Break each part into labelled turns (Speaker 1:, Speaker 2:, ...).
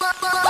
Speaker 1: Bye-bye.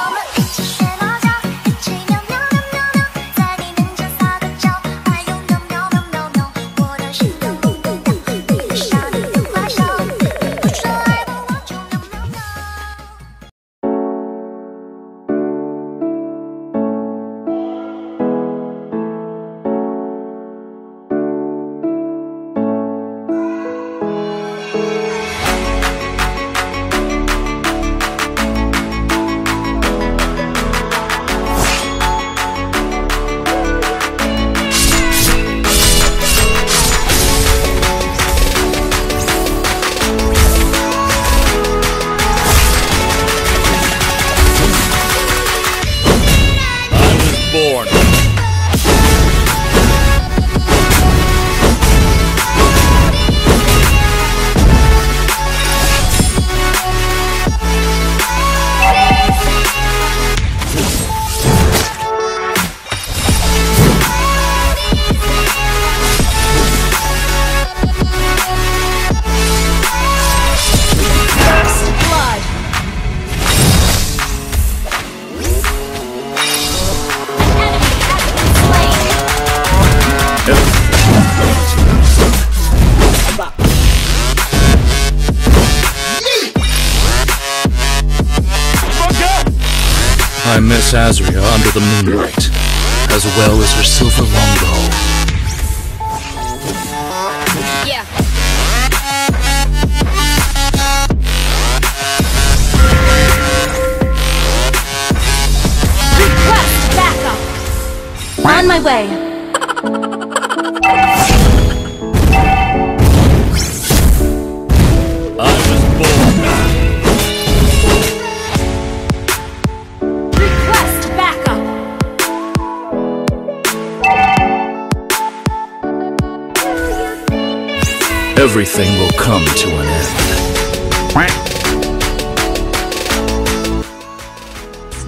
Speaker 2: I miss Azria under the moonlight, as well as her silver longbow.
Speaker 3: On my way.
Speaker 2: Everything will come to an end.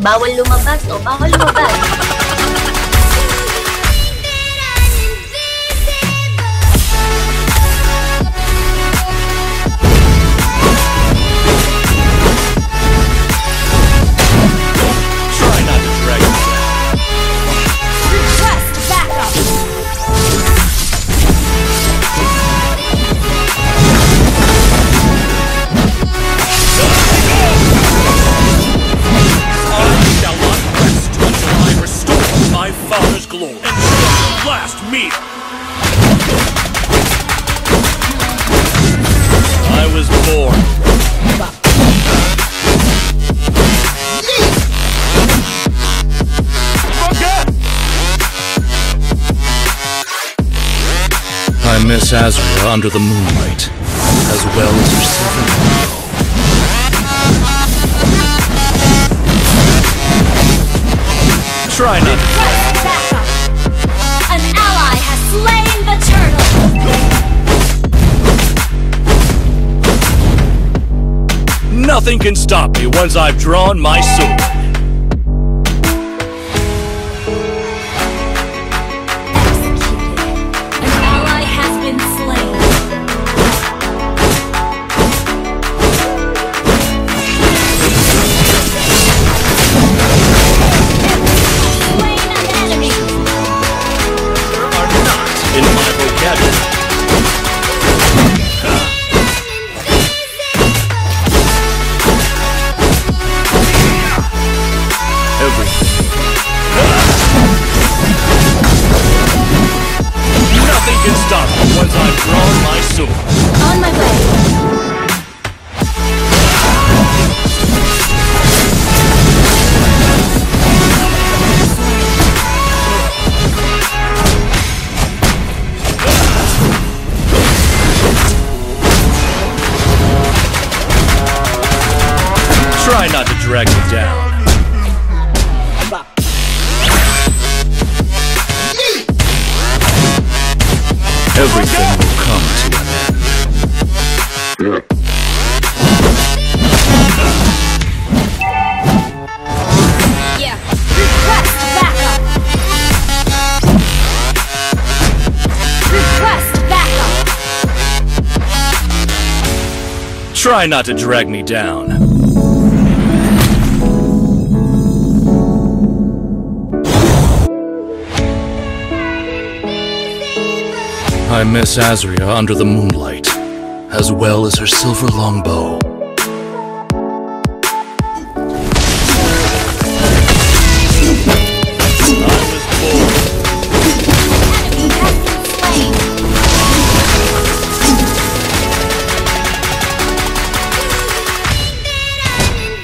Speaker 4: Bawal lumabas o bawal lumabas.
Speaker 2: Under the moonlight, as well as her silver longbow. Try not to
Speaker 3: Request backup. An ally has slain the turtle.
Speaker 2: Nothing can stop me once I've drawn my sword. Down. Everything will come to an end.
Speaker 3: Yeah. Request backup. Request backup.
Speaker 2: Try not to drag me down. I miss Azria under the moonlight, as well as her silver longbow.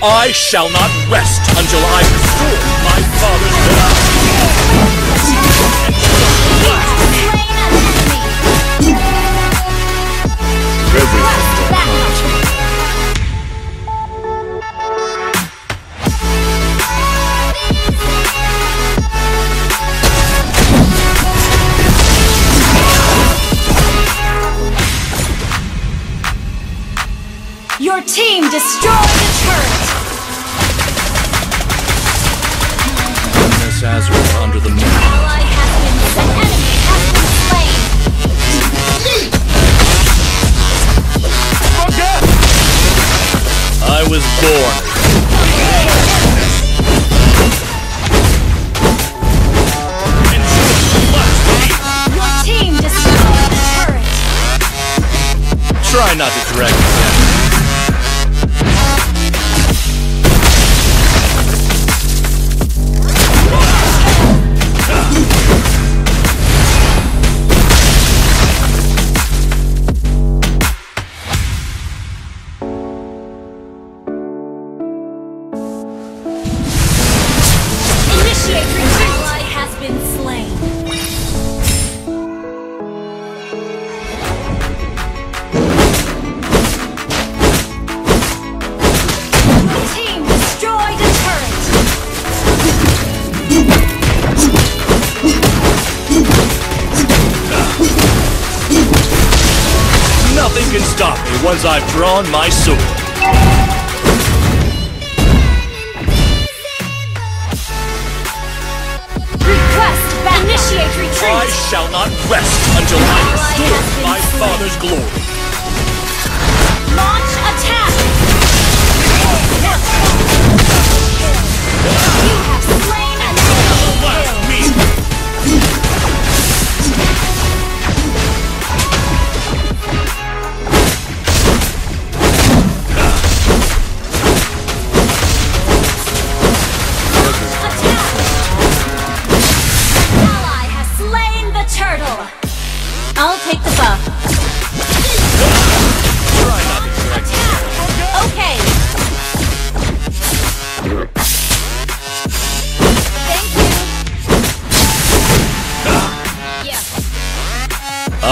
Speaker 2: I shall not rest until I restore my father's blood.
Speaker 3: Team the turret!
Speaker 2: Miss Azria under the moonlight.
Speaker 3: Ally has been an enemy has been slain!
Speaker 2: I was born.
Speaker 3: Your team destroyed the turret!
Speaker 2: Try not to drag can stop me once I've drawn my sword.
Speaker 3: Request back! Initiate retreat!
Speaker 2: I shall not rest until I restore my father's glory.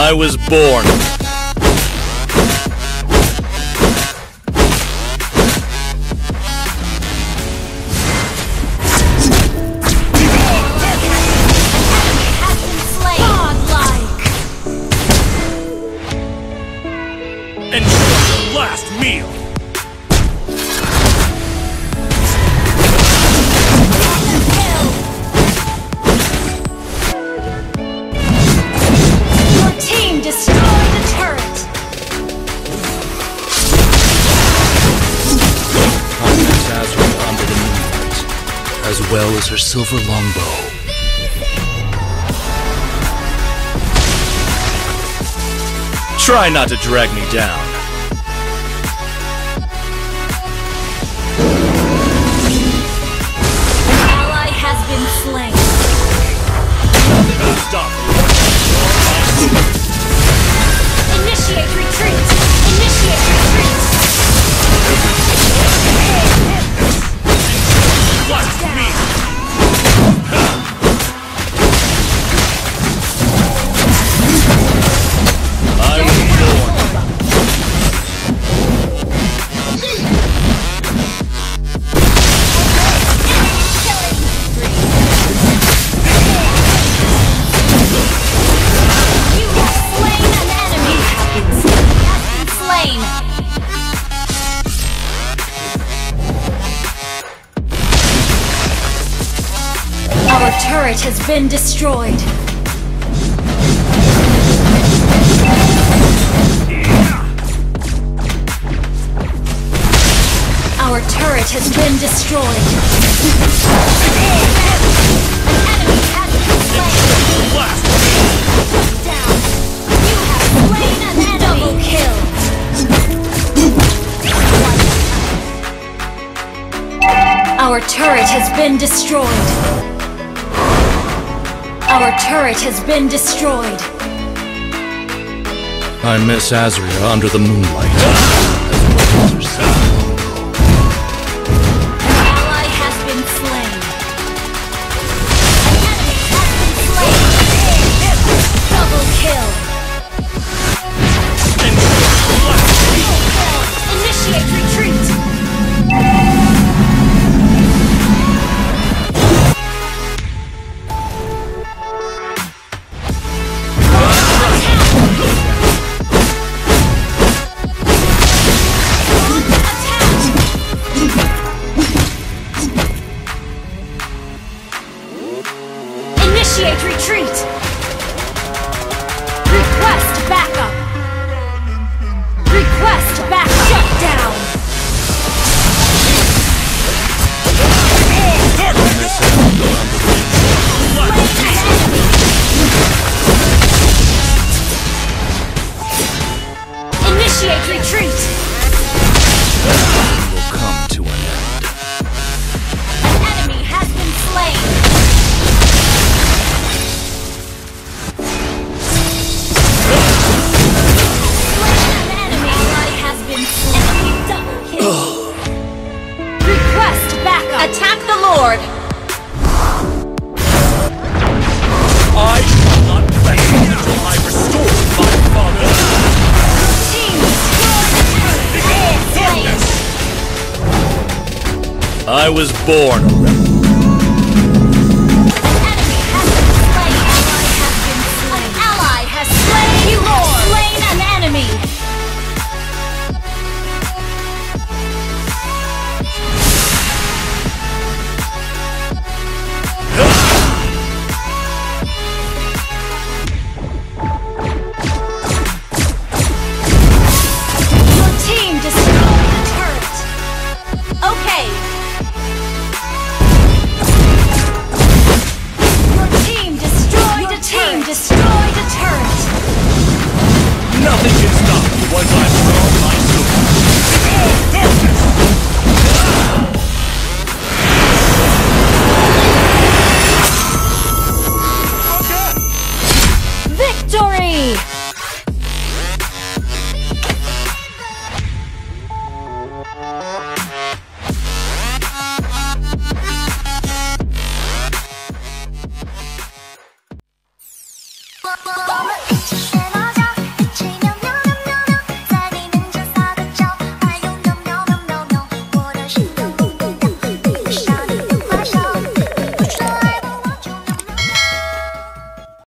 Speaker 2: I was born. As well as her silver longbow. Try not to drag me down.
Speaker 3: been destroyed. Our turret has been destroyed. An enemy has been slain.
Speaker 5: Double kill. Our turret has been destroyed. Our turret has been destroyed.
Speaker 3: I miss Azria under the moonlight. was born. nothing can stop me once
Speaker 2: I'm strong.